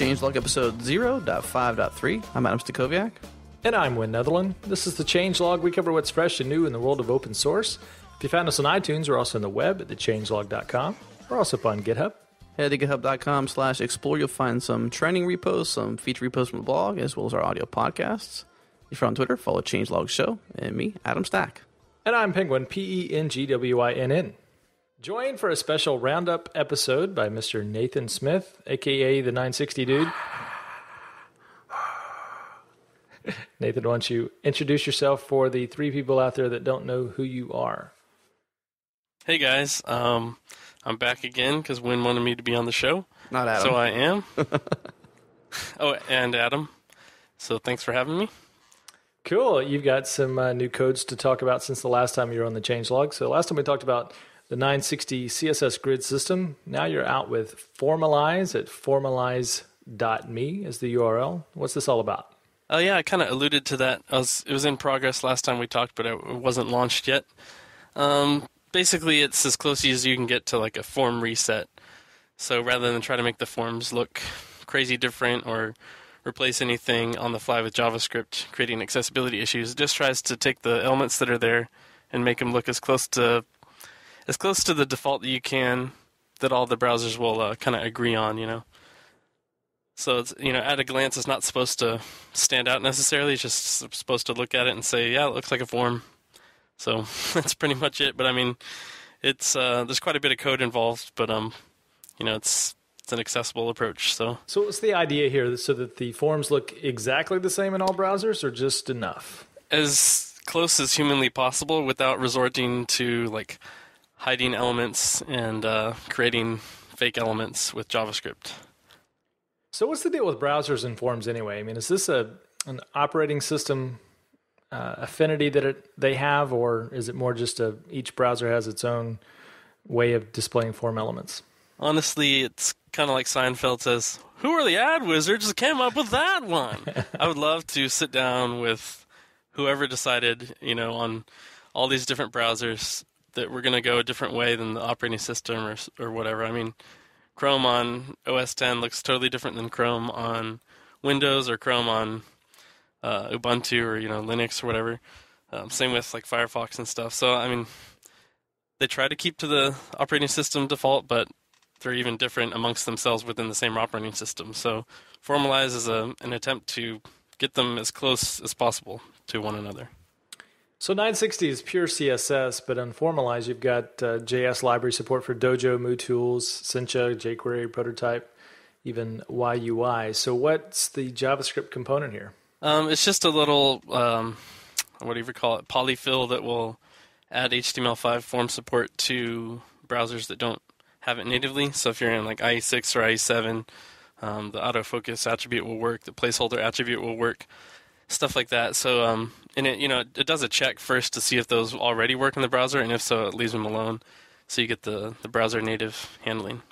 Changelog episode 0.5.3. I'm Adam Stacoviak. And I'm Wynn Netherland. This is the Changelog. We cover what's fresh and new in the world of open source. If you found us on iTunes, we're also on the web at thechangelog.com. We're also up on GitHub. Head to github.com slash explore. You'll find some training repos, some feature repos from the blog, as well as our audio podcasts. If you're on Twitter, follow Changelog Show and me, Adam Stack. And I'm Pengwynn, P E N G W I N N. Joined for a special roundup episode by Mr. Nathan Smith, aka the 960 dude. Nathan, why don't you introduce yourself for the three people out there that don't know who you are? Hey guys, um, I'm back again because Wynn wanted me to be on the show. Not Adam. So I am. oh, and Adam. So thanks for having me. Cool. You've got some uh, new codes to talk about since the last time you were on the changelog. So last time we talked about the 960 CSS grid system. Now you're out with Formalize at formalize.me is the URL. What's this all about? Oh yeah, I kind of alluded to that. Was, it was in progress last time we talked, but it wasn't launched yet. Um, basically, it's as close as you can get to like a form reset. So rather than try to make the forms look crazy different or replace anything on the fly with JavaScript, creating accessibility issues, it just tries to take the elements that are there and make them look as close to as close to the default that you can that all the browsers will uh, kind of agree on, you know. So it's you know at a glance it's not supposed to stand out necessarily. It's just supposed to look at it and say, yeah, it looks like a form. So that's pretty much it. But I mean, it's uh, there's quite a bit of code involved, but um, you know it's it's an accessible approach. So so what's the idea here? So that the forms look exactly the same in all browsers, or just enough? As close as humanly possible without resorting to like hiding elements and uh, creating fake elements with JavaScript. So, what's the deal with browsers and forms anyway? I mean, is this a an operating system uh, affinity that it, they have, or is it more just a each browser has its own way of displaying form elements? Honestly, it's kind of like Seinfeld says, "Who are the ad wizards that came up with that one?" I would love to sit down with whoever decided, you know, on all these different browsers that we're going to go a different way than the operating system or or whatever. I mean, Chrome on OS 10 looks totally different than Chrome on Windows or Chrome on uh, Ubuntu or you know Linux or whatever. Um, same with like Firefox and stuff. So I mean, they try to keep to the operating system default, but they're even different amongst themselves within the same operating system. So Formalize is a, an attempt to get them as close as possible to one another. So 960 is pure CSS, but on Formalize, you've got uh, JS library support for Dojo, MooTools, Sencha, jQuery, Prototype, even YUI. So what's the JavaScript component here? Um, it's just a little, um, do you call it, polyfill that will add HTML5 form support to browsers that don't have it natively. So if you're in like IE6 or IE7, um, the autofocus attribute will work, the placeholder attribute will work stuff like that. So, um, and it you know it does a check first to see if those already work in the browser, and if so, it leaves them alone. So you get the the browser native handling.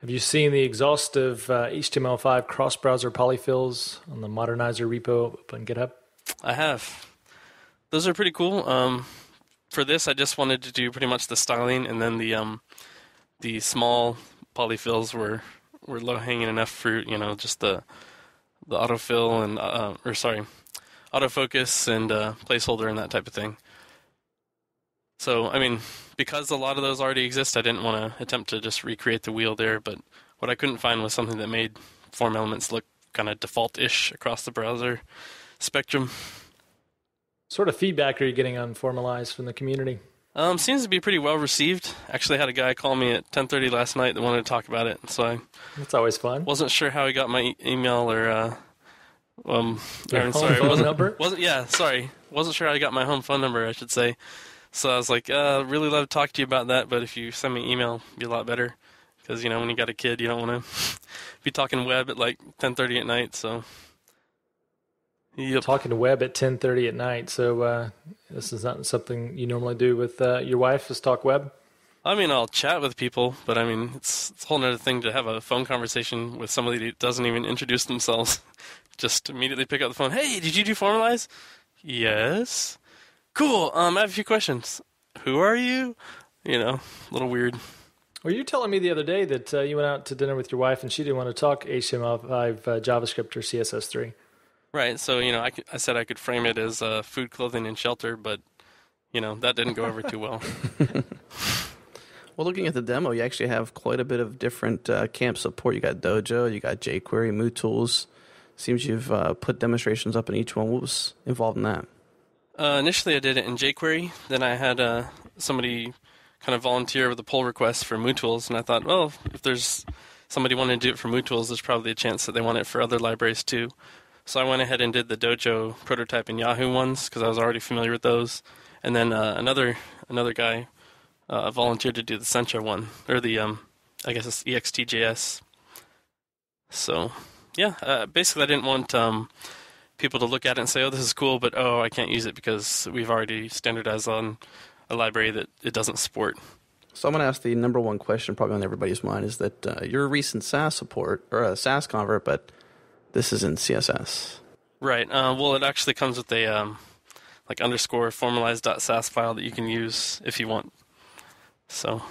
Have you seen the exhaustive uh, HTML5 cross browser polyfills on the Modernizr repo on GitHub? I have. Those are pretty cool. Um, for this, I just wanted to do pretty much the styling, and then the um, the small polyfills were were low hanging enough fruit. You know, just the the autofill and uh, or sorry, autofocus and uh, placeholder and that type of thing. So I mean, because a lot of those already exist, I didn't want to attempt to just recreate the wheel there. But what I couldn't find was something that made form elements look kind of default-ish across the browser spectrum. Sort of feedback are you getting on Formalize from the community? Um, seems to be pretty well received. Actually, had a guy call me at 10:30 last night that wanted to talk about it, so I. That's always fun. Wasn't sure how he got my e- email or. Uh, um, home sorry, phone wasn't, number? Wasn't yeah, sorry, wasn't sure I got my home phone number. I should say. So I was like, uh, really love to talk to you about that, but if you send me an email, it'd be a lot better. Because you know, when you got a kid, you don't want to be talking web at like 10:30 at night. So. Yep. Talking to web at 10:30 at night. So uh, this is not something you normally do with uh, your wife. Is talk web? I mean, I'll chat with people, but I mean, it's, it's a whole other thing to have a phone conversation with somebody that doesn't even introduce themselves. Just immediately pick up the phone. Hey, did you do Formalize? Yes. Cool. Um, I have a few questions. Who are you? You know, a little weird. Well, you were telling me the other day that uh, you went out to dinner with your wife and she didn't want to talk HTML5 uh, JavaScript or CSS3. Right. So you know, I, I said I could frame it as uh, food, clothing, and shelter, but you know that didn't go over too well. well, looking at the demo, you actually have quite a bit of different uh, camp support. You got Dojo, you got jQuery, MooTools. Seems you've uh, put demonstrations up in each one. What was involved in that? Uh, initially, I did it in jQuery. Then I had uh, somebody kind of volunteer with a pull request for MooTools, and I thought, well, if there's somebody wanting to do it for MooTools, there's probably a chance that they want it for other libraries too. So I went ahead and did the Dojo prototype and Yahoo ones because I was already familiar with those. And then uh, another another guy uh, volunteered to do the Sencha one or the um, I guess it's EXTJS. So yeah, uh, basically I didn't want um, people to look at it and say, "Oh, this is cool," but oh, I can't use it because we've already standardized on a library that it doesn't support. So I'm going to ask the number one question, probably on everybody's mind, is that uh, you're a recent Sass support or a Sass convert, but this is in CSS. Right. Uh, well, it actually comes with a um, like underscore formalize.sass file that you can use if you want. So,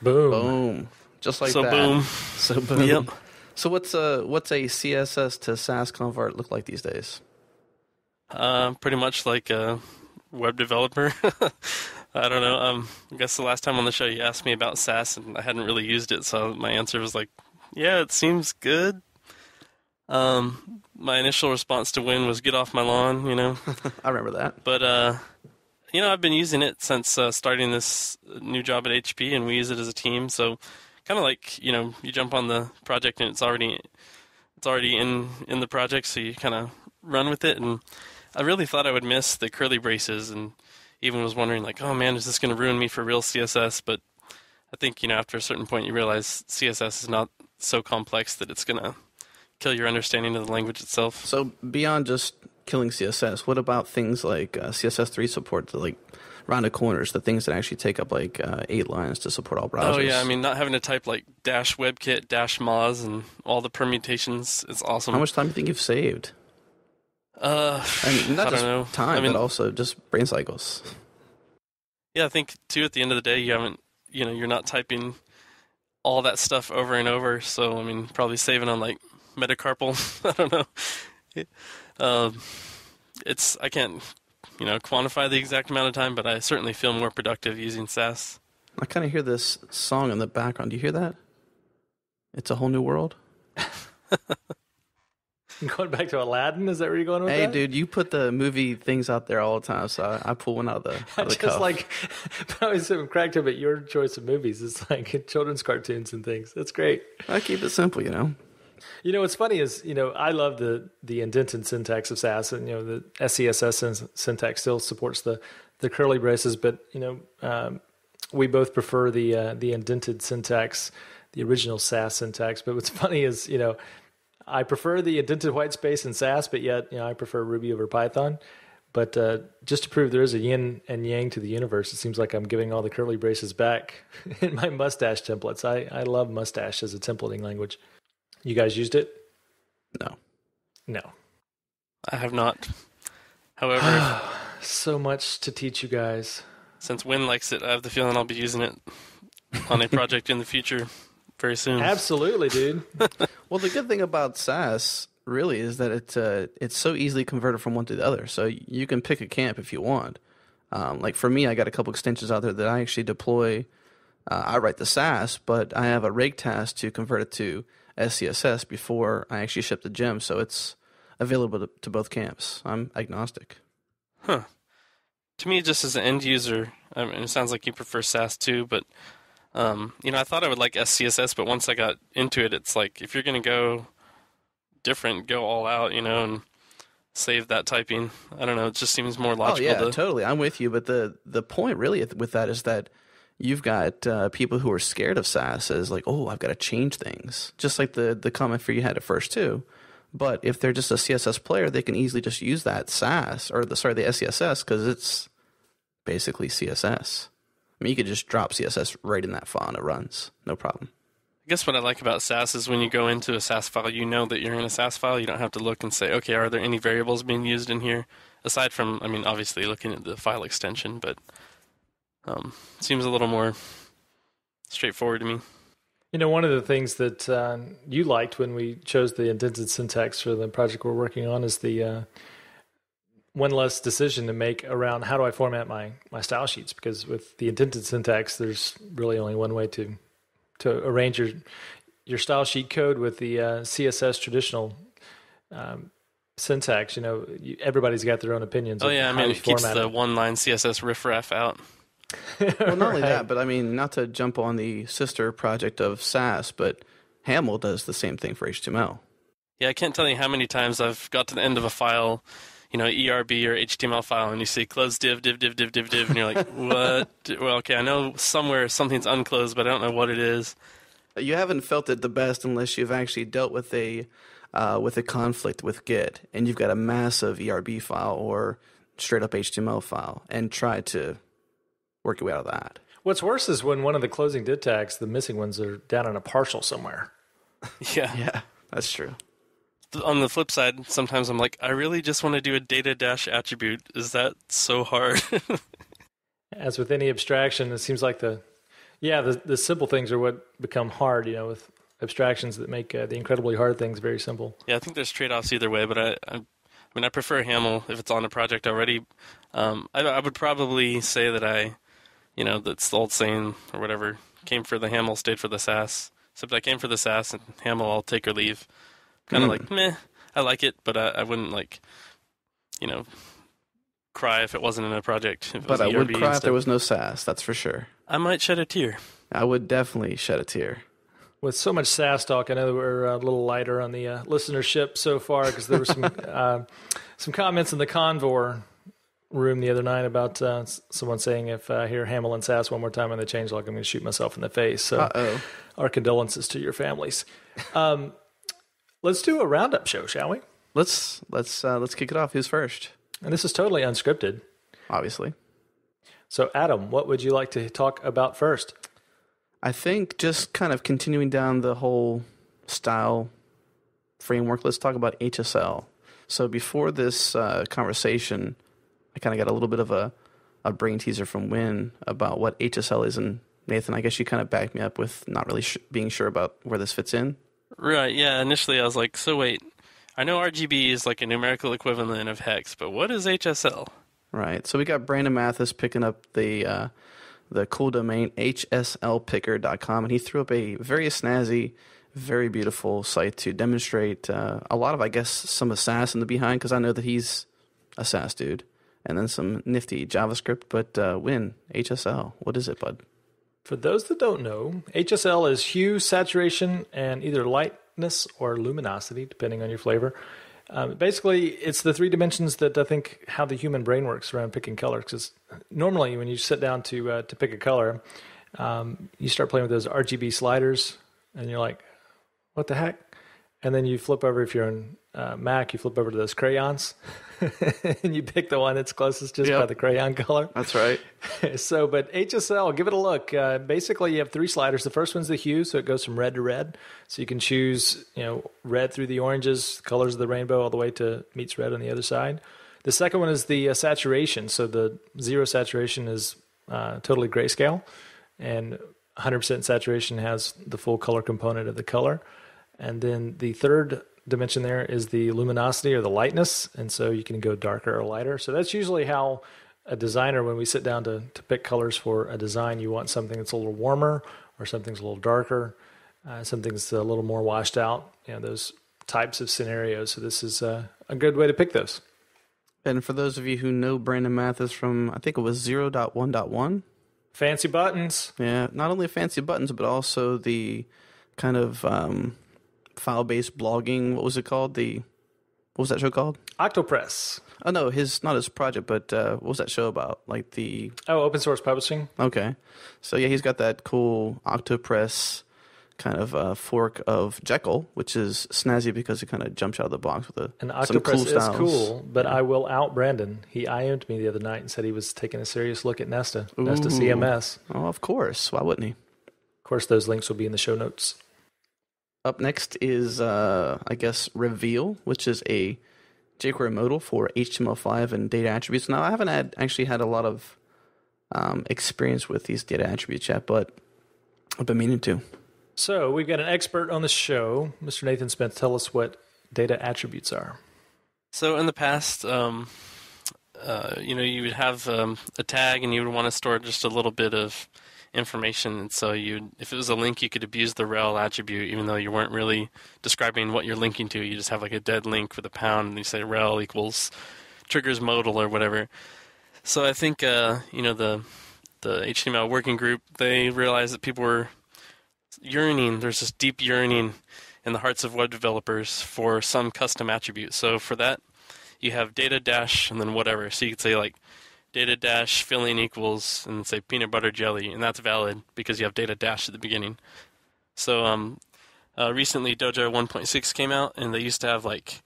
boom, boom, just like so that. boom, so boom. Yep. So what's a what's a CSS to Sass convert look like these days? Uh, pretty much like a web developer. I don't know. Um, I guess the last time on the show you asked me about Sass, and I hadn't really used it, so my answer was like, "Yeah, it seems good." Um, my initial response to Wynn was "Get off my lawn," you know. I remember that. But uh, you know, I've been using it since uh, starting this new job at HP, and we use it as a team. So, kind of like you know, you jump on the project and it's already it's already in in the project, so you kind of run with it. And I really thought I would miss the curly braces, and even was wondering like, oh man, is this going to ruin me for real CSS? But I think you know, after a certain point, you realize CSS is not so complex that it's going to kill your understanding of the language itself. So beyond just killing CSS, what about things like uh, CSS3 support, to, like rounded corners, the things that actually take up like uh, eight lines to support all browsers? Oh yeah, I mean, not having to type like dash WebKit dash Moz and all the permutations is awesome. How much time do you think you've saved? Uh, I mean, not I just don't know. time, I mean, but also just brain cycles. Yeah, I think too. At the end of the day, you haven't, you know, you're not typing all that stuff over and over. So I mean, probably saving on like metacarpal. I don't know. Um, it's I can't, you know, quantify the exact amount of time, but I certainly feel more productive using Sass. I kind of hear this song in the background. Do you hear that? It's a whole new world. Going back to Aladdin, is that where you're going with Hey, that? dude, you put the movie things out there all the time, so I, I pull one out of the, out I of the just cuff. like I was so cracked up at your choice of movies. It's like children's cartoons and things. That's great. I keep it simple, you know. You know what's funny is you know I love the the indented syntax of Sass, and you know the SCSS syntax still supports the the curly braces, but you know um, we both prefer the uh, the indented syntax, the original Sass syntax. But what's funny is you know I prefer the indented white space in Sass, but yet you know I prefer Ruby over Python. But uh, just to prove there is a yin and yang to the universe, it seems like I'm giving all the curly braces back in my mustache templates. I, I love mustache as a templating language. You guys used it? No. No. I have not. However, So much to teach you guys. since Wynn likes it, I have the feeling I'll be using it on a project in the future very soon. Absolutely, dude. Well, the good thing about Sass really is that it uh, it's so easily converted from one to the other. So you can pick a camp if you want. Um, like for me, I got a couple extensions out there that I actually deploy. Uh, I write the Sass, but I have a rake task to convert it to SCSS before I actually ship the gem. So it's available to, to both camps. I'm agnostic. Huh. To me, just as an end user, I mean, it sounds like you prefer Sass too, but um, you know, I thought I would like SCSS, but once I got into it, it's like if you're going to go different, go all out, you know, and save that typing. I don't know. It just seems more logical. oh yeah, to, totally. I'm with you. But the the point really with that is that you've got uh, people who are scared of Sass as like, oh, I've got to change things, just like the the comment for you had at first too. But if they're just a CSS player, they can easily just use that Sass or the sorry the SCSS because it's basically CSS. I mean, you could just drop CSS right in that file and it runs, no problem. I guess what I like about Sass is when you go into a Sass file, you know that you're in a Sass file. You don't have to look and say, okay, are there any variables being used in here? Aside from, I mean, obviously looking at the file extension, but um, seems a little more straightforward to me. You know, one of the things that uh, you liked when we chose the indented syntax for the project we're working on is the uh, one less decision to make around how do I format my my style sheets because with the indented syntax, there's really only one way to to arrange your your style sheet code with the uh, CSS traditional um, syntax. You know, everybody's got their own opinions. Oh yeah, I mean it keeps the one line CSS riffraff out. Well, not only Right. that, but I mean, not to jump on the sister project of Sass, but Haml does the same thing for HTML. Yeah, I can't tell you how many times I've got to the end of a file, you know, ERB or HTML file, and you see close div, div, div, div, div, div, and you're like, what? Well, okay, I know somewhere something's unclosed, but I don't know what it is. You haven't felt it the best unless you've actually dealt with a uh, with a conflict with Git, and you've got a massive ERB file or straight up HTML file, and tried to work your way out of that. What's worse is when one of the closing div tags, the missing ones, are down in a partial somewhere. Yeah. Yeah, that's true. On the flip side, sometimes I'm like, I really just want to do a data dash attribute. Is that so hard? As with any abstraction, it seems like the yeah the the simple things are what become hard. You know, with abstractions that make uh, the incredibly hard things very simple. yeah, I think there's trade offs either way, but I, I, I mean, I prefer Haml if it's on a project already. Um, I, I would probably say that I, you know, that's the old saying or whatever, came for the Haml, stayed for the Sass. Except I came for the Sass and Haml, I'll take or leave. Kind of Mm. like, meh, I like it, but I, I wouldn't like, you know, cry if it wasn't in a project. If But was I would ERB cry if there was no Sass, That's for sure. I might shed a tear. I would definitely shed a tear. With so much Sass talk, I know that we're a little lighter on the uh, listenership so far because there were some uh, some comments in the Convore room the other night about uh, someone saying if I hear Haml and Sass one more time on the changelog, I'm going to shoot myself in the face. So Uh oh. our condolences to your families. Um, let's do a roundup show, shall we? Let's let's uh, let's kick it off. Who's first? And this is totally unscripted. Obviously. So, Adam, what would you like to talk about first? I think just kind of continuing down the whole style framework, let's talk about HSL. So before this uh, conversation, I kind of got a little bit of a, a brain teaser from Wynn about what HSL is. And Nathan, I guess you kind of backed me up with not really sh- being sure about where this fits in. Right, yeah. Initially, I was like, so wait, I know RGB is like a numerical equivalent of hex, but what is HSL? Right. So we got Brandon Mathis picking up the uh, the cool domain hslpicker.com, and he threw up a very snazzy, very beautiful site to demonstrate uh, a lot of, I guess, some Sass in the behind, because I know that he's a Sass dude, and then some nifty JavaScript. But uh, Wynn HSL, what is it, bud? For those that don't know, HSL is hue, saturation, and either lightness or luminosity, depending on your flavor. Um, basically, it's the three dimensions that I think how the human brain works around picking colors. Because normally, when you sit down to uh, to pick a color, um, you start playing with those RGB sliders, and you're like, "What the heck?" And then you flip over if you're on uh, Mac, you flip over to those crayons, and you pick the one that's closest just by the crayon color. That's right. so, but HSL, give it a look. Uh, basically, you have three sliders. The first one's the hue, so it goes from red to red. So you can choose, you know, red through the oranges, colors of the rainbow, all the way to meets red on the other side. The second one is the uh, saturation. So the zero saturation is uh, totally grayscale, and 100% saturation has the full color component of the color. And then the third dimension there is the luminosity or the lightness. And so you can go darker or lighter. So that's usually how a designer, when we sit down to, to pick colors for a design, you want something that's a little warmer or something's a little darker, uh, something's a little more washed out, you know, those types of scenarios. So this is uh, a good way to pick those. And for those of you who know Brandon Mathis from, I think it was 0.1.1, Fancy buttons. Yeah, not only fancy buttons, but also the kind of um, file-based blogging. What was it called? The what was that show called? Octopress. Oh no, his not his project, but uh, what was that show about? Like the Oh, open source publishing. okay, so yeah, he's got that cool Octopress kind of uh, fork of Jekyll, which is snazzy because it kind of jumps out of the box with a And some Octopress is styles. cool, but I will out Brandon. He IM'd me the other night and said he was taking a serious look at Nesta, Nesta CMS. Oh, of course. Why wouldn't he? Of course, those links will be in the show notes. Up next is, uh, I guess, Reveal, which is a jQuery modal for HTML5 and data attributes. Now, I haven't had actually had a lot of um, experience with these data attributes yet, but I've been meaning to. So we've got an expert on the show, Mr. Nathan Smith. Tell us what data attributes are. So in the past, um, uh, you know, you would have um, a tag and you would want to store just a little bit of information. And so you, if it was a link, you could abuse the rel attribute, even though you weren't really describing what you're linking to. You just have like a dead link with a pound, and you say rel equals triggers modal or whatever. So I think uh, you know the the HTML working group they realized that people were yearning. There's this deep yearning in the hearts of web developers for some custom attribute. So for that, you have data dash and then whatever. So you could say like data dash filling equals and say peanut butter jelly, and that's valid because you have data dash at the beginning. So um, uh, recently Dojo 1.6 came out, and they used to have like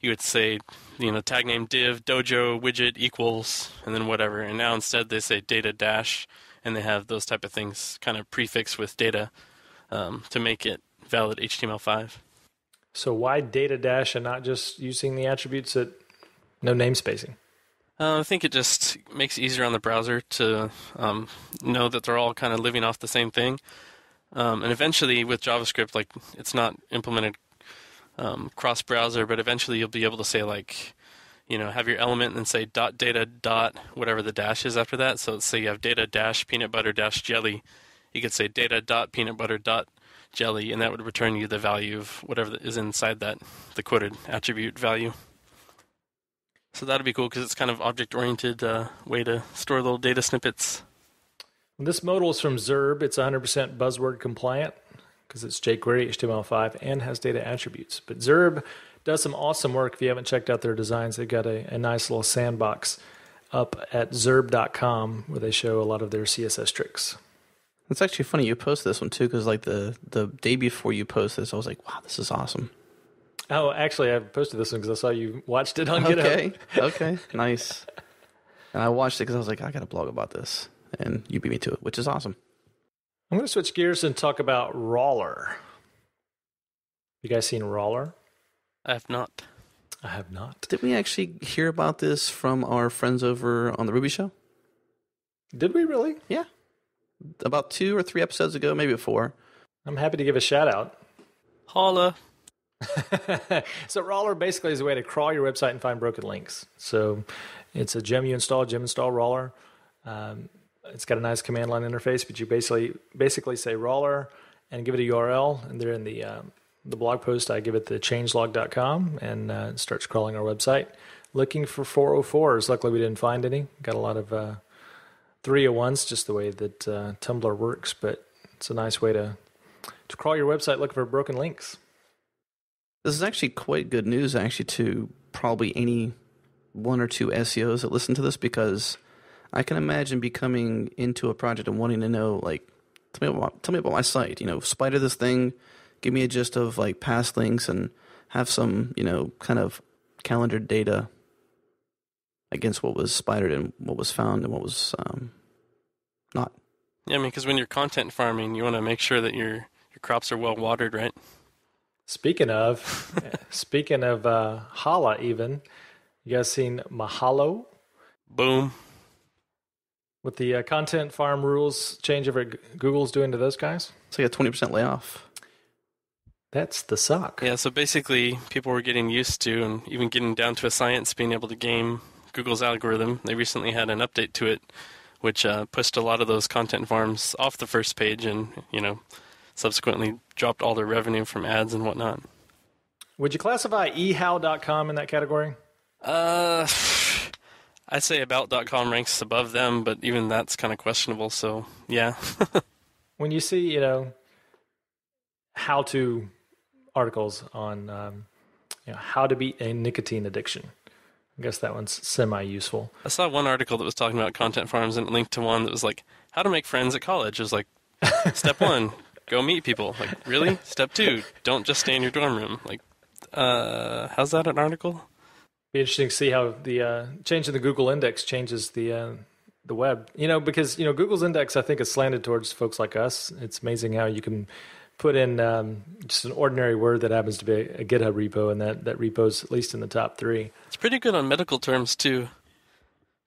you would say you know tag name div dojo widget equals and then whatever, and now instead they say data dash, and they have those type of things kind of prefixed with data um, to make it valid HTML5. So why data dash and not just using the attributes that no namespacing? Uh, I think it just makes it easier on the browser to um, know that they're all kind of living off the same thing. Um, and eventually, with JavaScript, like it's not implemented um, cross browser, but eventually you'll be able to say like, you know, have your element and say dot data dot whatever the dash is after that. So let's say you have data dash peanut butter dash jelly. You could say data dot peanut butter dot jelly, and that would return you the value of whatever is inside that the quoted attribute value. So that'd be cool because it's kind of object oriented uh, way to store little data snippets. This modal is from Zurb. It's 100% buzzword compliant because it's jQuery HTML5 and has data attributes. But Zurb does some awesome work. If you haven't checked out their designs, they've got a, a nice little sandbox up at zurb.com where they show a lot of their CSS tricks. It's actually funny you post this one too because like the the day before you post this, I was like, wow, this is awesome. Oh, actually, I posted this one because I saw you watched it on Okay, GitHub. okay, okay, nice. And I watched it because I was like, I got to blog about this, and you beat me to it, which is awesome. I'm going to switch gears and talk about Rawler. You guys seen Rawler? I have not. I have not. Did we actually hear about this from our friends over on the Ruby Show? Did we really? Yeah, about two or three episodes ago, maybe four. I'm happy to give a shout out. Holla. so Rawler basically is a way to crawl your website and find broken links. So it's a gem you install, gem install Rawler. Um, it's got a nice command line interface, but you basically basically say Rawler and give it a URL, and there in the um, the blog post I give it the changelog.com and uh, it starts crawling our website looking for 404s. Luckily, we didn't find any. Got a lot of uh, 301s, just the way that uh, Tumblr works, but it's a nice way to to crawl your website looking for broken links. This is actually quite good news, actually, to probably any one or two SEOs that listen to this because I can imagine becoming into a project and wanting to know, like, tell me about, tell me about my site. You know, spider this thing, give me a gist of like past links, and have some, you know, kind of calendared data against what was spidered and what was found and what was um, not. Yeah, I mean, because when you're content farming, you want to make sure that your your crops are well watered, right? Speaking of, speaking of uh, Hala, even you guys seen Mahalo Boom. with the uh, content farm rules changeover G- Google's doing to those guys? So like a twenty percent layoff. That's the suck. Yeah, so basically, people were getting used to and even getting down to a science being able to game Google's algorithm. They recently had an update to it, which uh, pushed a lot of those content farms off the first page and, you know, subsequently dropped all their revenue from ads and whatnot. Would you classify ehow.com in that category? Uh, I'd say about.com ranks above them, but even that's kind of questionable, so yeah. When you see, you know, how to articles on um, you know, how to beat a nicotine addiction, I guess that one's semi useful. I saw one article that was talking about content farms and it linked to one that was like, how to make friends at college. It was like, step one, go meet people. Like, really? Step two, don't just stay in your dorm room. Like, uh, how's that an article? Be interesting to see how the uh, change in the Google index changes the uh, the web. You know, because you know Google's index I think is slanted towards folks like us. It's amazing how you can put in um, just an ordinary word that happens to be a GitHub repo, and that that repo's at least in the top three. It's pretty good on medical terms too.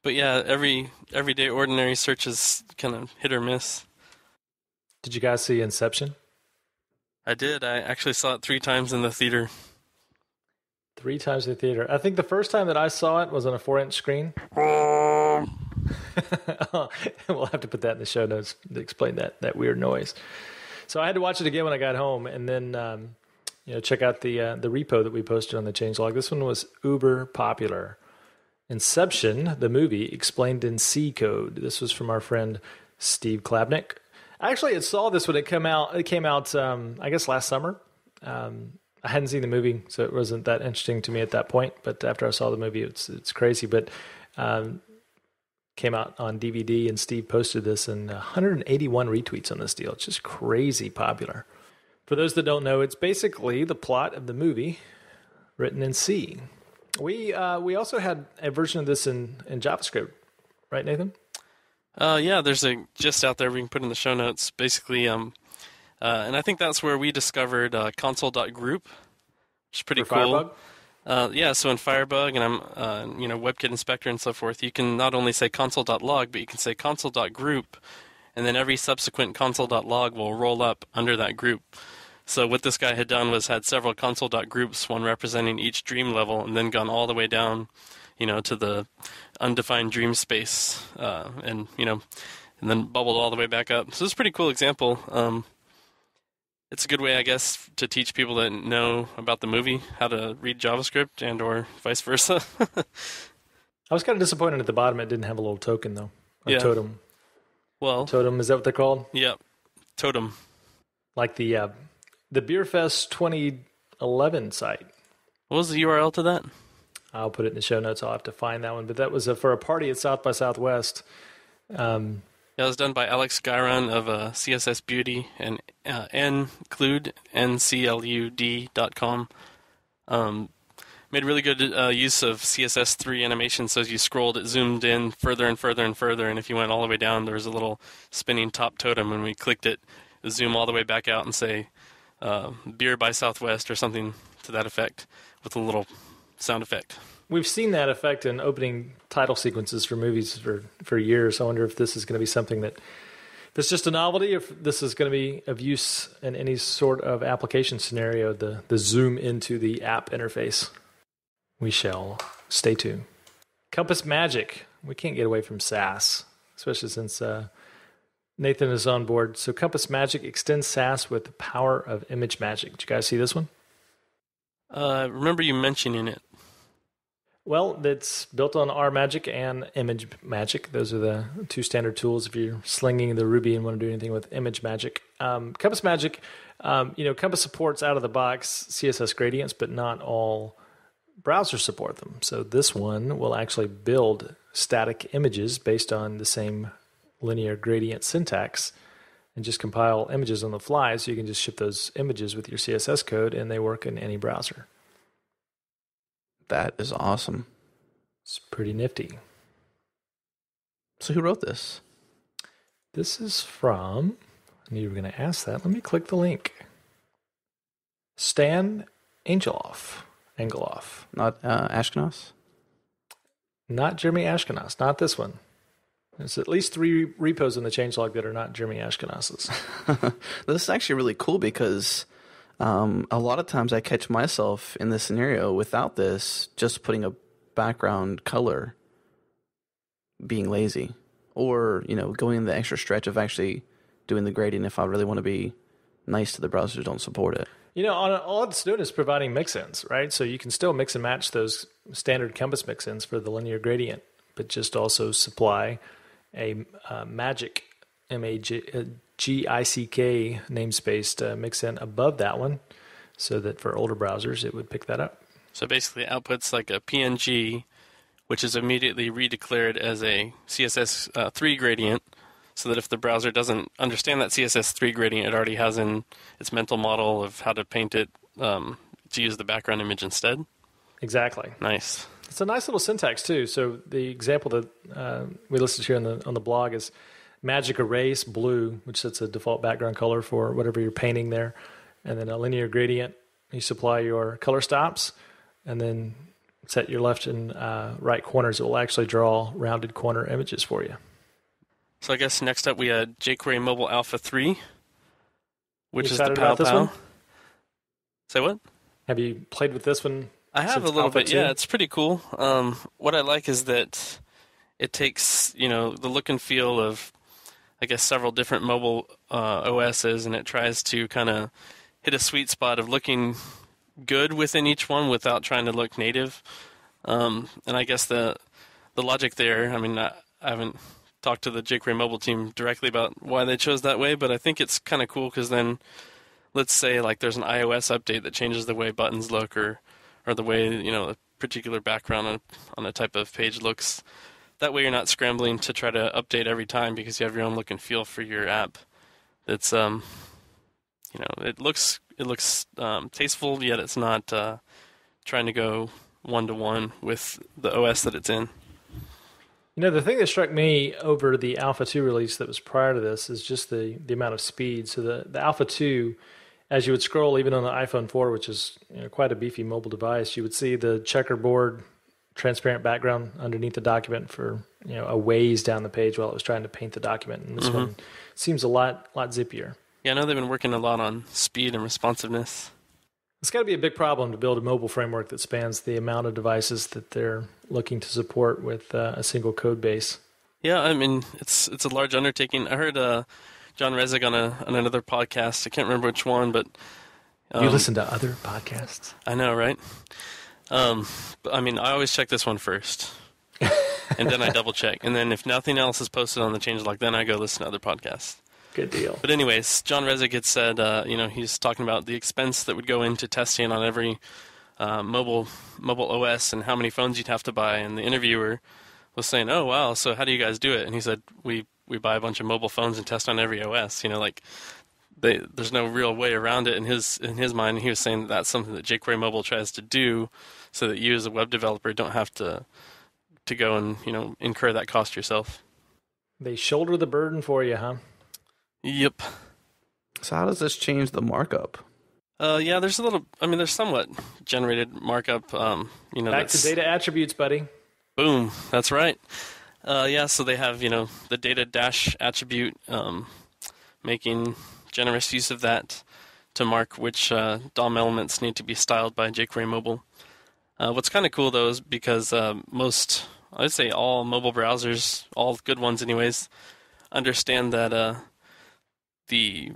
But yeah, every everyday ordinary search is kind of hit or miss. Did you guys see Inception? I did. I actually saw it three times in the theater. Three times in the theater. I think the first time that I saw it was on a four-inch screen. we'll have to put that in the show notes to explain that that weird noise. So I had to watch it again when I got home, and then um, you know check out the uh, the repo that we posted on the changelog. This one was uber popular. Inception, the movie, explained in C code. This was from our friend Steve Klabnik. I actually had saw this when it came out. It came out, um, I guess, last summer. Um, I hadn't seen the movie, so it wasn't that interesting to me at that point. But after I saw the movie, it's it's crazy. But um, came out on DVD, and Steve posted this, and 181 retweets on this deal. It's just crazy popular. For those that don't know, it's basically the plot of the movie written in C. We uh, we also had a version of this in, in JavaScript, right, Nathan? Uh, yeah, there's a gist out there we can put in the show notes. Basically, um, uh, and I think that's where we discovered uh, console.group, which is pretty For cool. Firebug? Uh, yeah, so in Firebug and I'm, uh, you know, WebKit Inspector and so forth, you can not only say console.log, but you can say console.group, and then every subsequent console.log will roll up under that group. So what this guy had done was had several console.groups, one representing each dream level, and then gone all the way down, you know, to the undefined dream space, uh, and you know, and then bubbled all the way back up. So it's a pretty cool example. Um, it's a good way, I guess, to teach people that know about the movie how to read JavaScript and or vice versa. I was kind of disappointed at the bottom it didn't have a little token though. A Yeah. totem. well, Totem is that what they're called? yeah, totem. Like the uh, the Beerfest 2011 site. What was the URL to that? I'll put it in the show notes. I'll have to find that one. But that was uh for a party at South by Southwest. Um, it was done by Alex Giron of uh, CSS Beauty and uh, nclude, N-C-L-U-D.com. Um, made really good uh, use of CSS3 animation, so as you scrolled, it zoomed in further and further and further, and if you went all the way down, there was a little spinning top totem. And we clicked it, it zoom all the way back out and say uh, Beer by Southwest or something to that effect with a little sound effect. we've seen that effect in opening title sequences for movies for, for years. I wonder if this is going to be something that if it's just a novelty, if this is going to be of use in any sort of application scenario, the, the zoom into the app interface. We shall stay tuned. Compass Magick. We can't get away from Sass, especially since uh, Nathan is on board. So Compass Magick extends Sass with the power of ImageMagick. Did you guys see this one? Uh, remember you mentioning it. Well, it's built on RMagick and Image Magic. Those are the two standard tools if you're slinging the Ruby and want to do anything with ImageMagick. Um, Compass Magick, um, you know, Compass supports out of the box CSS gradients, but not all browsers support them. So this one will actually build static images based on the same linear gradient syntax and just compile images on the fly so you can just ship those images with your CSS code and they work in any browser. That is awesome. It's pretty nifty. So who wrote this? This is from, I knew you were going to ask that. Let me click the link. Stan Angeloff. Angeloff. Not uh, Ashkenas? Not Jeremy Ashkenas. Not this one. There's at least three repos in the changelog that are not Jeremy Ashkenas's. this is actually really cool because um, a lot of times I catch myself in this scenario without this, just putting a background color, being lazy, or you know, going the extra stretch of actually doing the grading if I really want to be nice to the browsers that don't support it. You know, on all it's doing is providing mix-ins, right? So you can still mix and match those standard Compass mix-ins for the linear gradient, but just also supply a uh, Magick M A G uh, G I C K namespace uh, mix-in above that one, so that for older browsers it would pick that up. So basically, outputs like a PNG, which is immediately redeclared as a CSS3 gradient, so that if the browser doesn't understand that CSS3 gradient, it already has in its mental model of how to paint it um, to use the background image instead. Exactly. Nice. It's a nice little syntax too. So the example that uh, we listed here on the on the blog is magic erase blue, which sets a default background color for whatever you're painting there, and then a linear gradient. You supply your color stops, and then set your left and uh, right corners. It will actually draw rounded corner images for you. So I guess next up we had jQuery Mobile Alpha 3, which You is the Pow Pow. Say what? Have you played with this one? I have a little Alpha bit. 2? Yeah, it's pretty cool. Um, what I like is that it takes you know the look and feel of I guess several different mobile uh, OSs, and it tries to kind of hit a sweet spot of looking good within each one without trying to look native. Um, and I guess the the logic there. I mean, I, I haven't talked to the jQuery mobile team directly about why they chose that way, but I think it's kind of cool because then, let's say like there's an iOS update that changes the way buttons look or or the way you know a particular background on on a type of page looks. That way, you're not scrambling to try to update every time because you have your own look and feel for your app. It's um, you know, it looks it looks um, tasteful, yet it's not uh, trying to go one to one with the OS that it's in. You know, the thing that struck me over the Alpha 2 release that was prior to this is just the, the amount of speed. So the, the Alpha 2, as you would scroll even on the iPhone 4, which is you know, quite a beefy mobile device, you would see the checkerboard transparent background underneath the document for you know a ways down the page while it was trying to paint the document. And this one seems a lot lot zippier. Yeah, I know they've been working a lot on speed and responsiveness. It's got to be a big problem to build a mobile framework that spans the amount of devices that they're looking to support with uh, a single code base. Yeah, I mean it's it's a large undertaking. I heard uh, John Resig on a on another podcast. I can't remember which one, but you um, listen to other podcasts? I know, right? Um, but, I mean, I always check this one first, and then I double check, and then if nothing else is posted on the changelog, then I go listen to other podcasts. Good deal. But anyways, John Resig had said, uh, you know, he's talking about the expense that would go into testing on every uh, mobile mobile OS and how many phones you'd have to buy. And the interviewer was saying, "Oh wow, so how do you guys do it?" And he said, "We we buy a bunch of mobile phones and test on every OS. You know, like they, there's no real way around it in his in his mind. He was saying that that's something that jQuery Mobile tries to do, so that you as a web developer don't have to to go and you know incur that cost yourself. They shoulder the burden for you, huh? Yep. So how does this change the markup? Uh, yeah, there's a little. I mean, there's somewhat generated markup. Um, you know, Back to data attributes, buddy. boom. That's right. Uh, yeah, so they have you know the data dash attribute, um, making generous use of that to mark which uh, DOM elements need to be styled by jQuery Mobile. Uh, what's kind of cool though is because uh, most, I'd say all mobile browsers, all good ones anyways, understand that uh, the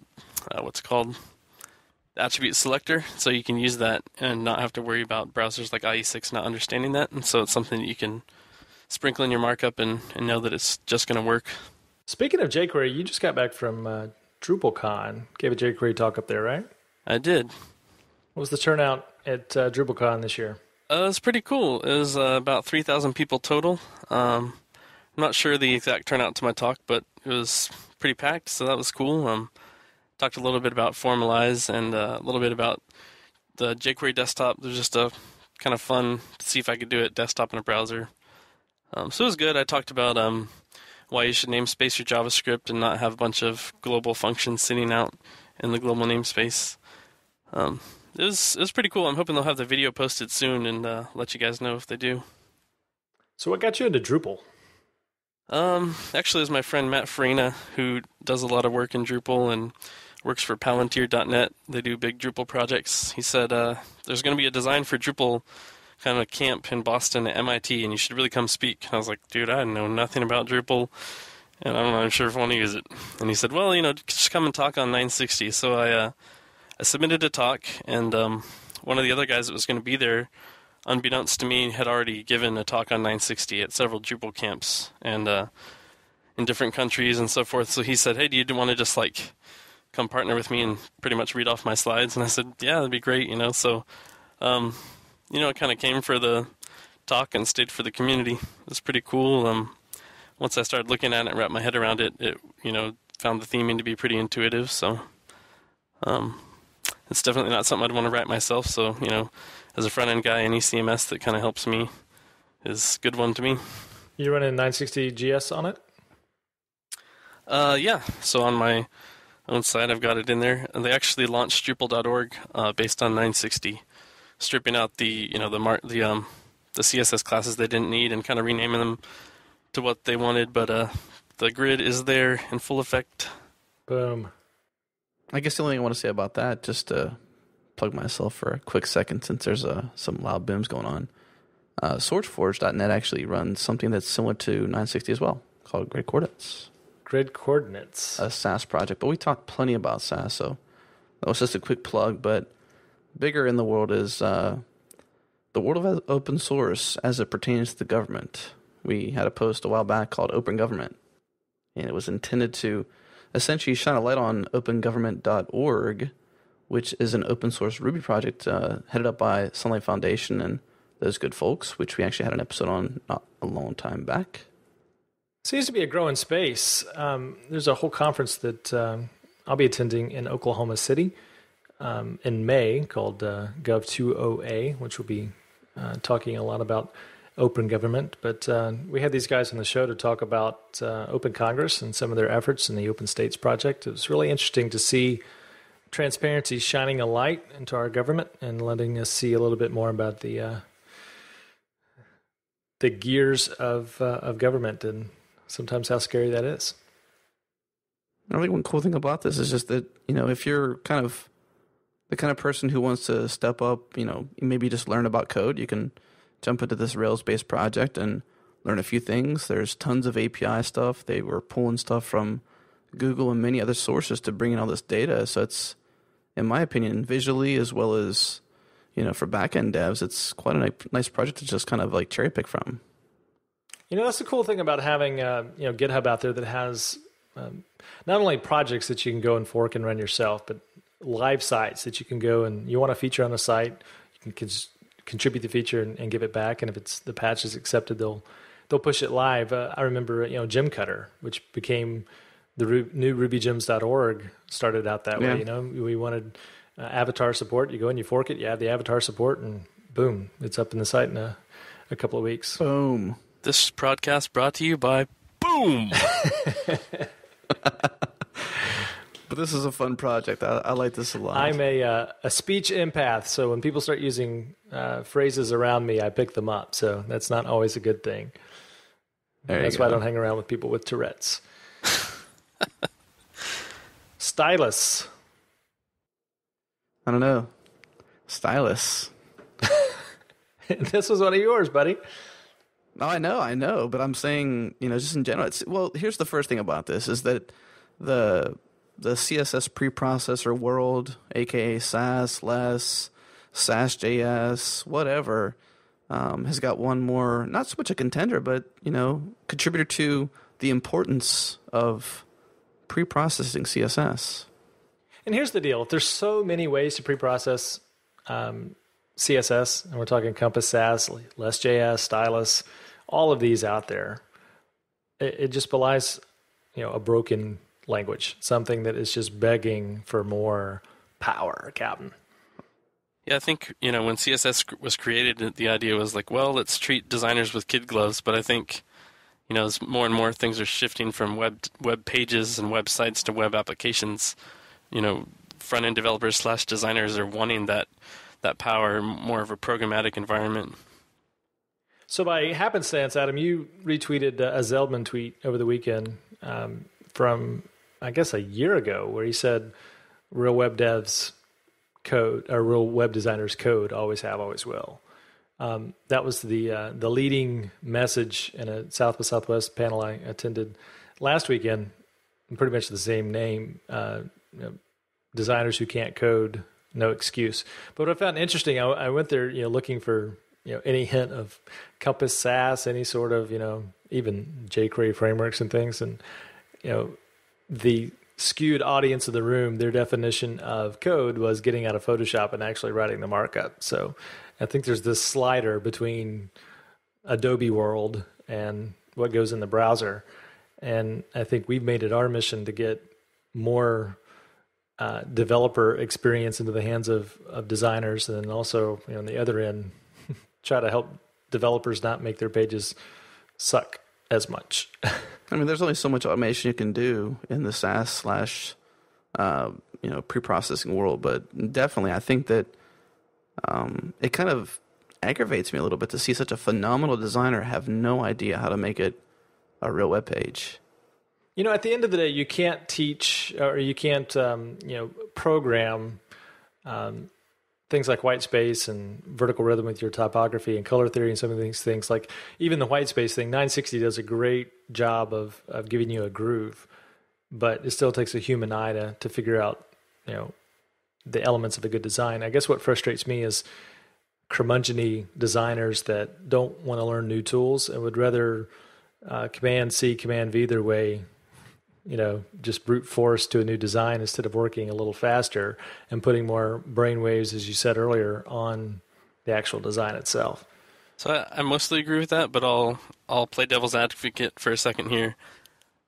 uh, what's it called attribute selector, so you can use that and not have to worry about browsers like IE6 not understanding that, and so it's something that you can sprinkle in your markup and, and know that it's just going to work. Speaking of jQuery, you just got back from uh, DrupalCon. Gave a jQuery talk up there, right? I did. What was the turnout at uh, DrupalCon this year? Uh, it was pretty cool. It was uh, about 3,000 people total. Um, I'm not sure the exact turnout to my talk, but it was pretty packed, so that was cool. Um, talked a little bit about Formalize and uh, a little bit about the jQuery desktop. It was just a kind of fun to see if I could do it desktop in a browser. Um, so it was good. I talked about um, why you should namespace your JavaScript and not have a bunch of global functions sitting out in the global namespace. Um, it was it was pretty cool. I'm hoping they'll have the video posted soon and uh, let you guys know if they do. So, what got you into Drupal? Um, actually, it was my friend Matt Farina who does a lot of work in Drupal and works for Palantir.net. They do big Drupal projects. He said uh, there's going to be a design for Drupal kind of camp in Boston at MIT, and you should really come speak. And I was like, dude, I know nothing about Drupal, and I'm not sure if I want to use it. And he said, well, you know, just come and talk on 960. So I uh, I submitted a talk, and um, one of the other guys that was going to be there, unbeknownst to me, had already given a talk on 960 at several Drupal camps and uh, in different countries and so forth. So he said, "Hey, do you want to just like come partner with me and pretty much read off my slides?" And I said, "Yeah, that'd be great." You know, so um, you know, it kind of came for the talk and stayed for the community. It was pretty cool. Um, once I started looking at it and wrapped my head around it, it you know found the theming to be pretty intuitive. So. Um, it's definitely not something I'd want to write myself. So, you know, as a front end guy, any CMS that kind of helps me is a good one to me. You running 960 GS on it? Uh, yeah. So on my own site, I've got it in there. And they actually launched Drupal.org uh, based on 960, stripping out the you know the mar- the um the CSS classes they didn't need and kind of renaming them to what they wanted. But uh, the grid is there in full effect. Boom. I guess the only thing I want to say about that, just to plug myself for a quick second since there's uh, some loud booms going on. Uh, SourceForge.net actually runs something that's similar to 960 as well, called Grid Coordinates, Grid coordinates. a Sass project. But we talked plenty about Sass, so that was just a quick plug. But bigger in the world is uh, the world of open source as it pertains to the government. We had a post a while back called Open Government, and it was intended to essentially shine a light on opengovernment.org, which is an open source Ruby project uh, headed up by Sunlight Foundation and those good folks, which we actually had an episode on not a long time back. Seems to be a growing space. Um, there's a whole conference that um, I'll be attending in Oklahoma City um, in May called uh, Gov2OA, which will be uh, talking a lot about open government. But uh, we had these guys on the show to talk about uh, Open Congress and some of their efforts in the Open States project. It was really interesting to see transparency shining a light into our government and letting us see a little bit more about the uh, the gears of uh, of government and sometimes how scary that is. I think one cool thing about this is just that you know if you're kind of the kind of person who wants to step up, you know, maybe just learn about code, you can jump into this Rails based project and learn a few things. There's tons of API stuff. They were pulling stuff from Google and many other sources to bring in all this data. So it's, in my opinion, visually as well as you know for backend devs, it's quite a nice project to just kind of like cherry pick from. You know, that's the cool thing about having uh, you know GitHub out there that has um, not only projects that you can go and fork and run yourself, but live sites that you can go and you want a feature on a site, you can contribute the feature and, and, give it back. And if it's the patch is accepted, they'll they'll push it live. Uh, I remember you know Gemcutter, which became the Ru- new RubyGems.org started out that yeah. way. You know, we wanted uh, avatar support. You go and you fork it, you add the avatar support, and boom, it's up in the site in a, a couple of weeks. Boom. This podcast brought to you by Boom. but this is a fun project. I, I like this a lot. I'm a uh, a speech empath, so when people start using uh, phrases around me, I pick them up. So that's not always a good thing. that's why I don't hang around with people with Tourette's. Stylus. I don't know. Stylus. this was one of yours, buddy. No, I know, I know, but I'm saying, you know, just in general. It's well. Here's the first thing about this: is that the the CSS preprocessor world, aka Sass, Less, Sass.js, whatever, um, has got one more, not so much a contender, but you know, contributor to the importance of preprocessing CSS. And here's the deal: there's so many ways to preprocess um, CSS, and we're talking Compass Sass, Less.js, Stylus, all of these out there, it, it just belies, you know, a broken language, something that is just begging for more power, Captain. Yeah, I think you know when CSS was created, the idea was like, well, let's treat designers with kid gloves. But I think you know as more and more things are shifting from web web pages and websites to web applications, you know, front end developers slash designers are wanting that that power, more of a programmatic environment. So by happenstance, Adam, you retweeted a Zeldman tweet over the weekend um, from I guess a year ago where he said real web devs code or real web designers code always have always will. Um, that was the uh, the leading message in a South by Southwest panel I attended last weekend. Pretty much the same name. Uh, you know, designers who can't code, no excuse. But what I found interesting, I, I went there, you know, looking for you know any hint of Compass Sass, any sort of you know even jQuery frameworks and things, and you know the skewed audience of the room, their definition of code was getting out of Photoshop and actually writing the markup. So I think there's this slider between Adobe World and what goes in the browser. And I think we've made it our mission to get more uh, developer experience into the hands of, of designers and also you know, on the other end, try to help developers not make their pages suck as much. I mean, there's only so much automation you can do in the Sass slash, uh, you know, pre-processing world. But definitely, I think that um, it kind of aggravates me a little bit to see such a phenomenal designer have no idea how to make it a real web page. You know, at the end of the day, you can't teach or you can't, um, you know, program um, things like white space and vertical rhythm with your typography and color theory and some of these things, like even the white space thing, 960 does a great job of, of giving you a groove, but it still takes a human eye to, to figure out, you know, the elements of a good design. I guess what frustrates me is curmudgeony designers that don't want to learn new tools and would rather uh, command C, command V their way you know, just brute force to a new design instead of working a little faster and putting more brain waves, as you said earlier, on the actual design itself. So I, I mostly agree with that, but I'll I'll play devil's advocate for a second here.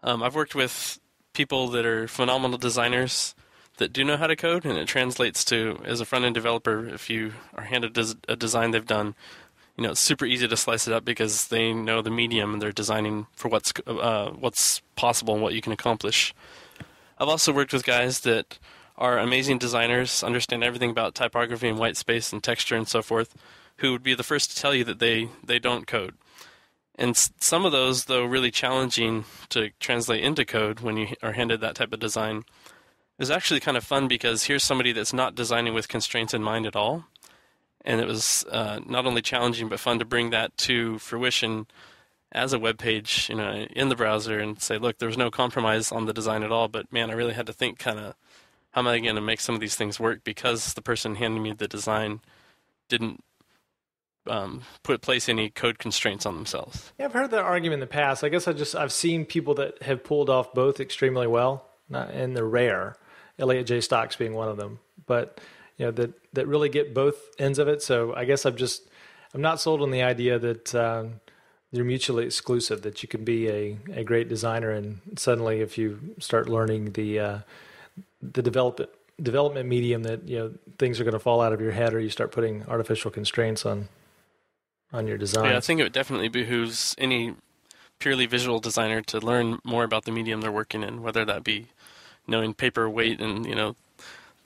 Um, I've worked with people that are phenomenal designers that do know how to code, and it translates to as a front end developer. If you are handed a design they've done, you know, it's super easy to slice it up because they know the medium and they're designing for what's uh, what's possible and what you can accomplish. I've also worked with guys that are amazing designers, understand everything about typography and white space and texture and so forth, who would be the first to tell you that they they don't code. And some of those, though, really challenging to translate into code when you are handed that type of design, is actually kind of fun because here's somebody that's not designing with constraints in mind at all and it was uh, not only challenging but fun to bring that to fruition as a web page, you know, in the browser and say, look, there was no compromise on the design at all, but man, I really had to think kind of how am I going to make some of these things work because the person handing me the design didn't um, put place any code constraints on themselves. Yeah, I've heard that argument in the past. I guess I just I've seen people that have pulled off both extremely well, not, and they're rare. Elliot Jay Stocks being one of them, but you know that that really get both ends of it. So I guess I'm just I'm not sold on the idea that um, they're mutually exclusive. That you can be a, a great designer and suddenly if you start learning the uh, the development development medium that you know things are going to fall out of your head or you start putting artificial constraints on on your design. Yeah, I think it definitely behooves any purely visual designer to learn more about the medium they're working in, whether that be knowing paper weight and you know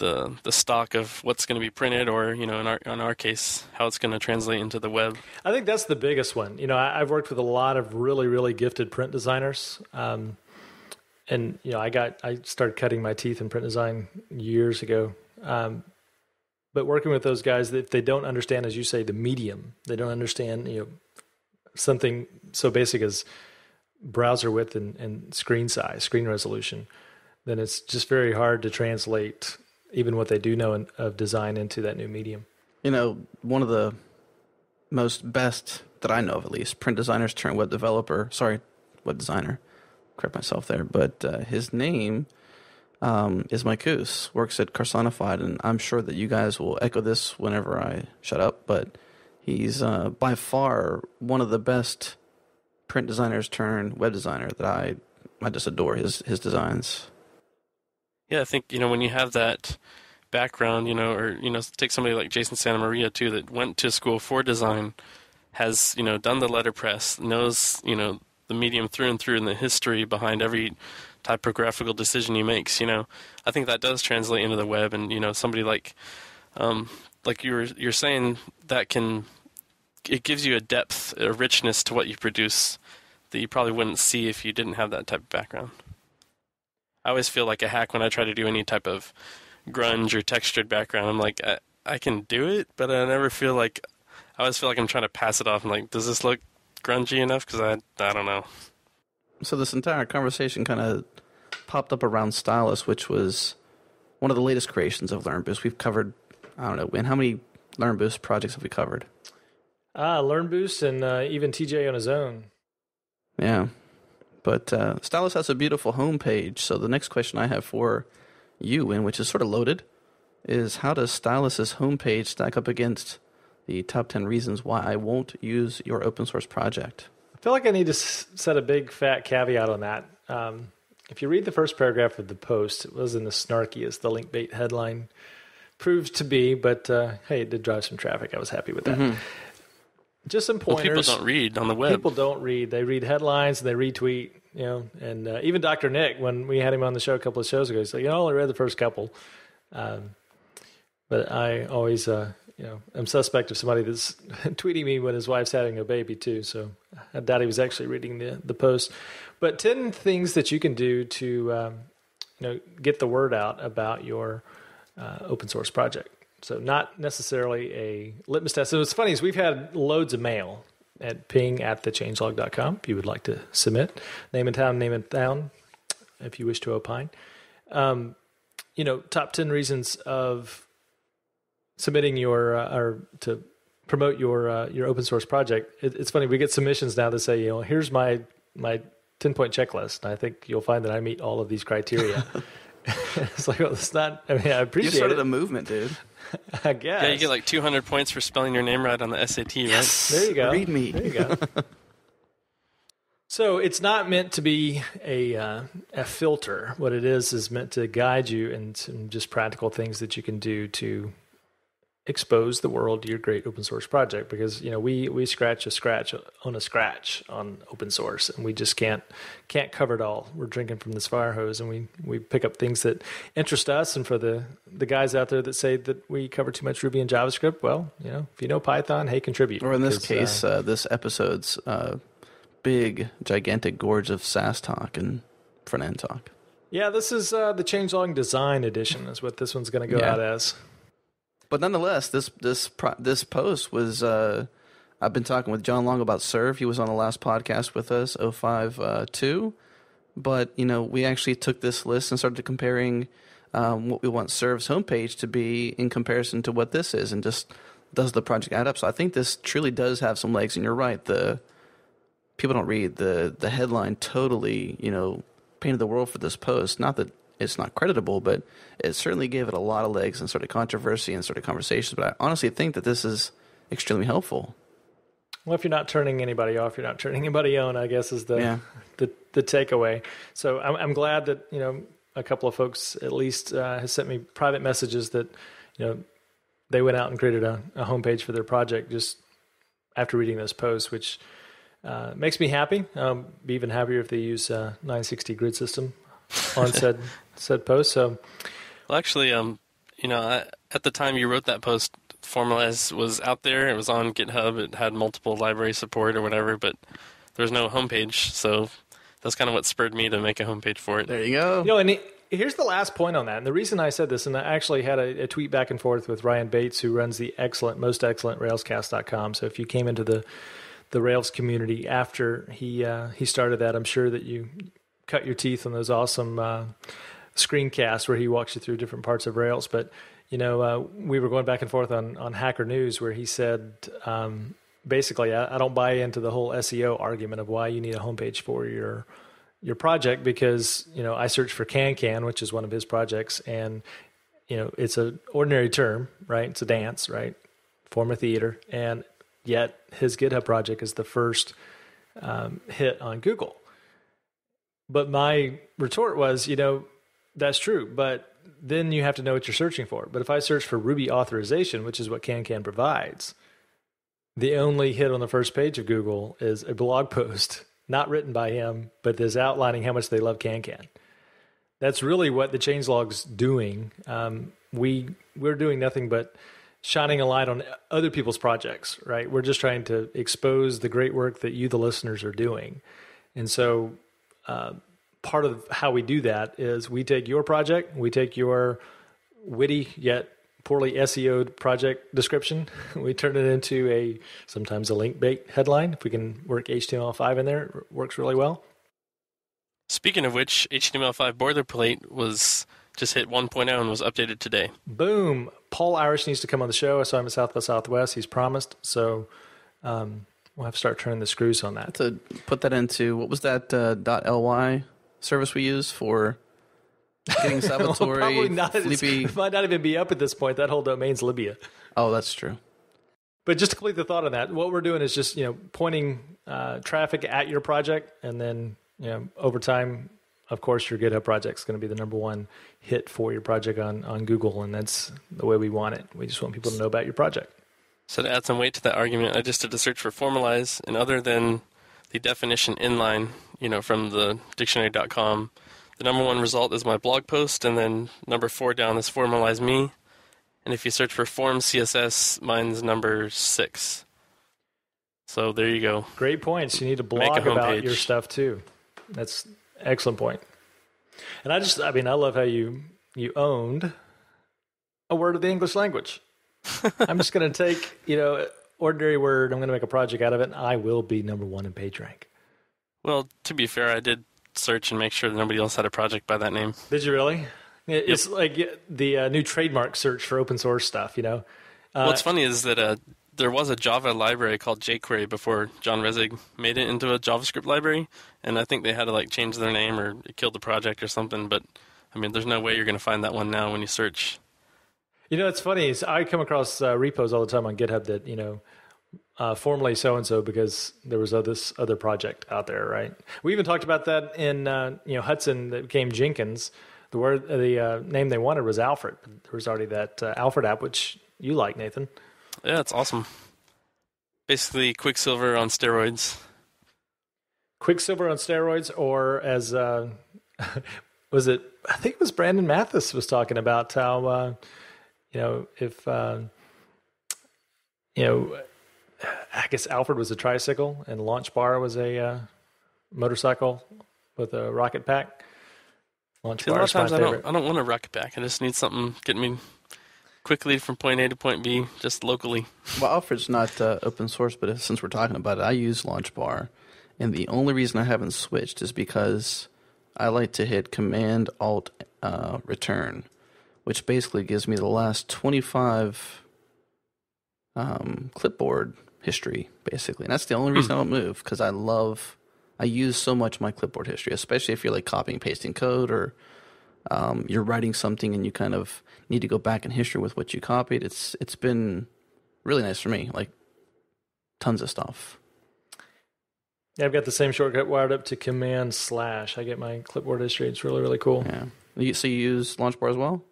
the the stock of what's going to be printed, or you know, in our in our case, how it's going to translate into the web. I think that's the biggest one. You know, I, have worked with a lot of really really gifted print designers, um, and you know, I got I started cutting my teeth in print design years ago. Um, but working with those guys, if they don't understand, as you say, the medium, they don't understand, you know, something so basic as browser width and, and screen size, screen resolution, then it's just very hard to translate even what they do know in, of design into that new medium. You know, one of the most best that I know of, at least, print designers turned web developer. Sorry, web designer. Correct myself there, but uh, his name um, is Mike Kus. Works at Carsonified, and I'm sure that you guys will echo this whenever I shut up. But he's uh, by far one of the best print designers turned web designer that I I just adore his his designs. Yeah, I think you know when you have that background, you know, or you know, take somebody like Jason Santa Maria too, that went to school for design, has you know done the letterpress, knows you know the medium through and through, and the history behind every typographical decision he makes. You know, I think that does translate into the web, and you know, somebody like, um, like you were you're saying that can, it gives you a depth, a richness to what you produce that you probably wouldn't see if you didn't have that type of background. I always feel like a hack when I try to do any type of grunge or textured background. I'm like, I, I can do it, but I never feel like I always feel like I'm trying to pass it off. I'm like, does this look grungy enough? Because I I don't know. So this entire conversation kind of popped up around Stylus, which was one of the latest creations of LearnBoost. We've covered I don't know, and how many LearnBoost projects have we covered? Ah, LearnBoost and uh, even TJ on his own. Yeah. But uh, Stylus has a beautiful homepage. So the next question I have for you, and which is sort of loaded, is how does Stylus's homepage stack up against the top 10 reasons why I won't use your open source project? I feel like I need to set a big fat caveat on that. Um, if you read the first paragraph of the post, it wasn't as snarky as the link bait headline proved to be, but uh, hey, it did drive some traffic. I was happy with that. Mm-hmm just some pointers. Well, people don't read on the web. People don't read. They read headlines and they retweet. You know, and uh, even Dr. Nic, when we had him on the show a couple of shows ago, he's like, "You know, I only read the first couple." Um, but I always, uh, you know, am suspect of somebody that's tweeting me when his wife's having a baby too. So I doubt he was actually reading the the post. But ten things that you can do to, um, you know, get the word out about your uh, open source project. So not necessarily a litmus test. So what's funny is we've had loads of mail at ping at thechangelog.com if you would like to submit. Name and town, name and town if you wish to opine. Um, you know, top 10 reasons of submitting your, uh, or to promote your, uh, your open source project. It, it's funny, we get submissions now that say, you know, here's my, my 10 point checklist. And I think you'll find that I meet all of these criteria. it's like, well, it's not, I mean, I appreciate You started it. a movement, dude. I guess. Yeah, you get like 200 points for spelling your name right on the SAT, right? There you go. Read me. There you go. so it's not meant to be a uh, a filter. What it is is meant to guide you in some just practical things that you can do to expose the world to your great open source project. Because you know we we scratch a scratch on a scratch on open source, and we just can't can't cover it all. We're drinking from this fire hose, and we we pick up things that interest us. And for the the guys out there that say that we cover too much Ruby and JavaScript, well, you know, if you know Python, hey, contribute. Or in this uh, case, uh, this episode's uh, big, gigantic gorge of Sass talk and front end talk. Yeah, this is uh, the changelog design edition. Is what this one's going to go Yeah. out as. But nonetheless, this this this post was. Uh, I've been talking with John Long about Serve. He was on the last podcast with us, 05 uh, 2. But you know, we actually took this list and started comparing um, what we want Serve's homepage to be in comparison to what this is, and just does the project add up? So I think this truly does have some legs. And you're right. The people don't read the the headline. Totally, you know, painted the world for this post. Not that it's not creditable, but it certainly gave it a lot of legs and sort of controversy and sort of conversations. But I honestly think that this is extremely helpful. Well, if you're not turning anybody off, you're not turning anybody on. I guess is the Yeah. the, the takeaway. So I'm, I'm glad that you know a couple of folks at least uh, has sent me private messages that you know they went out and created a, a homepage for their project just after reading those posts, which uh, makes me happy. Um, be even happier if they use uh, 960 grid system on said said post. So Well, actually, um, you know, I, at the time you wrote that post, Formalize was out there. It was on GitHub. It had multiple library support or whatever, but there was no homepage. So that's kind of what spurred me to make a homepage for it. There you go. You know, and he- here's the last point on that. And the reason I said this, and I actually had a, a tweet back and forth with Ryan Bates, who runs the excellent, most excellent Railscast.com. So if you came into the the Rails community after he uh, he started that, I'm sure that you cut your teeth on those awesome uh, screencasts where he walks you through different parts of Rails. But you know, uh, we were going back and forth on on Hacker News where he said. Um, Basically, I, I don't buy into the whole SEO argument of why you need a homepage for your your project because you know I searched for CanCan, which is one of his projects, and you know it's an ordinary term, right? It's a dance, right? Form of theater, and yet his GitHub project is the first um, hit on Google. But my retort was, you know, that's true, but then you have to know what you're searching for. But if I search for Ruby authorization, which is what CanCan provides, the only hit on the first page of Google is a blog post, not written by him, but is outlining how much they love CanCan. That's really what the changelog's doing. Um, we we're doing nothing but shining a light on other people's projects, right? We're just trying to expose the great work that you, the listeners, are doing. And so, uh, part of how we do that is we take your project, we take your witty yet poorly SEO'd project description. We turn it into a sometimes a link bait headline. If we can work HTML5 in there, it works really well. Speaking of which, HTML5 boilerplate was just hit 1.0 and was updated today. Boom! Paul Irish needs to come on the show. I saw him at South by Southwest. He's promised. So um, we'll have to start turning the screws on that. To put that into what was that uh, .ly service we use for getting Well, Salvatore, probably not. It's- It might not even be up at this point. That whole domain's Libya. Oh, that's true. But just to complete the thought on that, what we're doing is just you know pointing uh, traffic at your project, and then you know over time, of course, your GitHub project is going to be the number one hit for your project on on Google, and that's the way we want it. We just want people to know about your project. So to add some weight to that argument, I just did a search for formalize, and other than the definition inline, you know, from the dictionary.com, the number one result is my blog post, and then number four down is formalize me. And if you search for form CSS, mine's number six. So there you go. Great points. You need to blog about your stuff too. That's excellent point. And I just, I mean, I love how you you owned a word of the English language. I'm just going to take, you know, ordinary word. I'm going to make a project out of it. And I will be number one in PageRank. Well, to be fair, I did search and make sure that nobody else had a project by that name. Did you really? It's like the uh, new trademark search for open source stuff, you know? Uh, What's funny is that uh, there was a Java library called jQuery before John Resig made it into a JavaScript library, and I think they had to like change their name or it killed the project or something. But I mean, there's no way you're going to find that one now when you search. You know, it's funny. Is I come across uh, repos all the time on GitHub that you know, uh, formerly so and so because there was uh, this other project out there, right? We even talked about that in uh, you know Hudson that became Jenkins. The word, the uh, name they wanted was Alfred. There was already that uh, Alfred app, which you like, Nathan. Yeah, it's awesome. Basically, Quicksilver on steroids. Quicksilver on steroids, or as uh, was it? I think it was Brandon Mathis was talking about how uh, you know if uh, you know I guess Alfred was a tricycle and Launch Bar was a uh, motorcycle with a rocket pack. Launch See, a lot Bar of is my times I favorite. don't, I don't want a rocket back. I just need something getting me quickly from point A to point B, just locally. Well, Alfred's not uh, open source, but since we're talking about it, I use LaunchBar, and the only reason I haven't switched is because I like to hit Command Alt uh, Return, which basically gives me the last 25 um, clipboard history, basically, and that's the only reason I don't move because I love. I use so much my clipboard history, especially if you're like copying pasting code or um, you're writing something and you kind of need to go back in history with what you copied. It's it's been really nice for me. Like tons of stuff. Yeah, I've got the same shortcut wired up to Command slash. I get my clipboard history. It's really really cool. Yeah. So you use LaunchBar as well?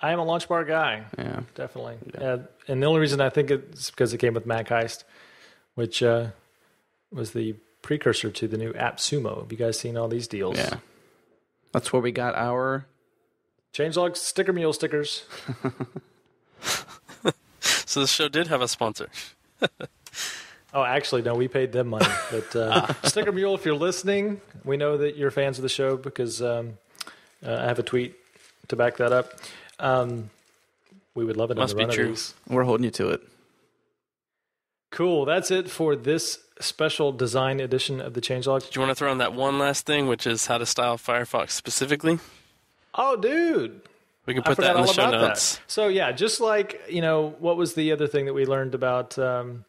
I am a Launch Bar guy. Yeah. definitely. Yeah. Yeah. and the only reason I think it's because it came with Mac Heist, which uh, was the precursor to the new AppSumo. Have you guys seen all these deals? Yeah. That's where we got our. Changelog sticker mule stickers. So the show did have a sponsor. Oh, actually, no, we paid them money. But uh, Sticker Mule, if you're listening, we know that you're fans of the show because um, uh, I have a tweet to back that up. Um, we would love it. Must be true. We're holding you to it. Cool. That's it for this special design edition of the Changelog. Do you want to throw in that one last thing, which is how to style Firefox specifically? Oh, dude. We can put forgot that in the show notes. That. So yeah, just like you know, what was the other thing that we learned about um,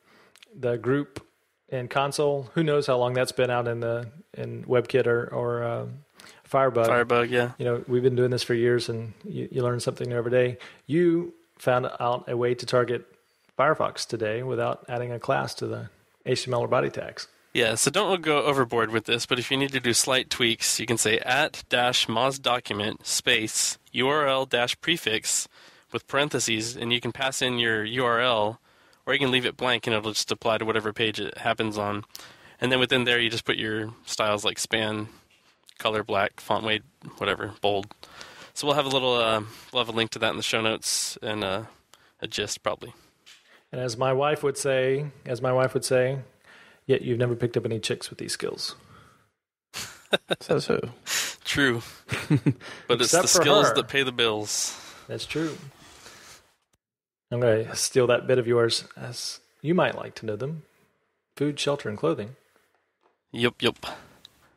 the group and console? Who knows how long that's been out in the in WebKit or or uh, Firebug? Firebug, yeah. You know, we've been doing this for years, and you, you learn something new every day. You found out a way to target Firefox today without adding a class to the HTML or body tags. Yeah, so don't go overboard with this, but if you need to do slight tweaks, you can say at dash Moz document space URL dash prefix with parentheses, and you can pass in your URL, or you can leave it blank and it'll just apply to whatever page it happens on. And then within there, you just put your styles like span, color black, font weight, whatever, bold. So we'll have a little, uh, we'll have a link to that in the show notes and uh, a gist probably. And as my wife would say, as my wife would say, yet you've never picked up any chicks with these skills. Says who? True, but it's the skills her. that pay the bills. That's true. I'm going to steal that bit of yours as you might like to know them food, shelter, and clothing. Yup, yup.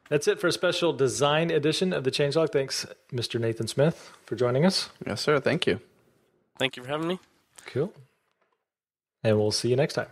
That's it for a special design edition of the Changelog. Thanks, Mr. Nathan Smith, for joining us. Yes, sir. Thank you. Thank you for having me. Cool. And we'll see you next time.